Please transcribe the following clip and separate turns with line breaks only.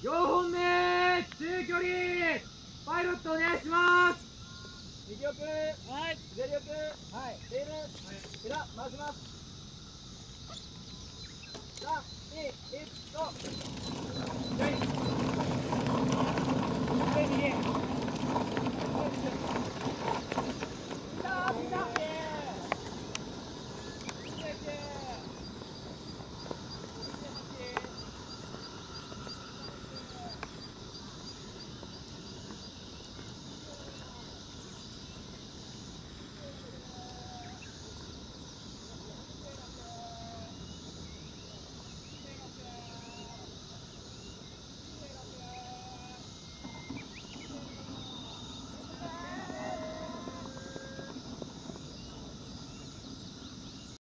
4本目中距離パイロットお願いします。右奥はい左奥はいテールはい裏回します。3、2、1、ゴー。